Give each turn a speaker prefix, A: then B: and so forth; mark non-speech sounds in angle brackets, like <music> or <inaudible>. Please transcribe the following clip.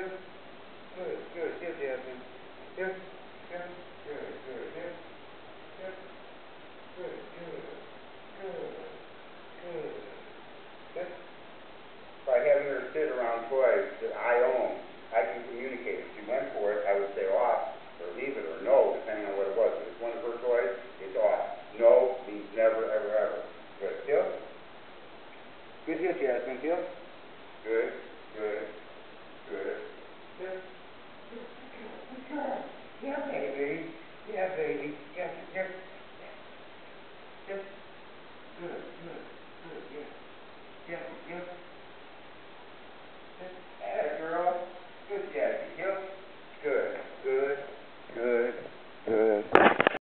A: Good. Good. Good. Jasmine. Good. Good. Good. Good. Good. Good. Good. Good. By having her sit around toys that I own, I can communicate. If she went for it, I would say oh, off or leave it or no, depending on what it was. If one of her toys, it's off. No means never, ever, ever. Good. Good Jasmine. Good. Good. <laughs> Yeah,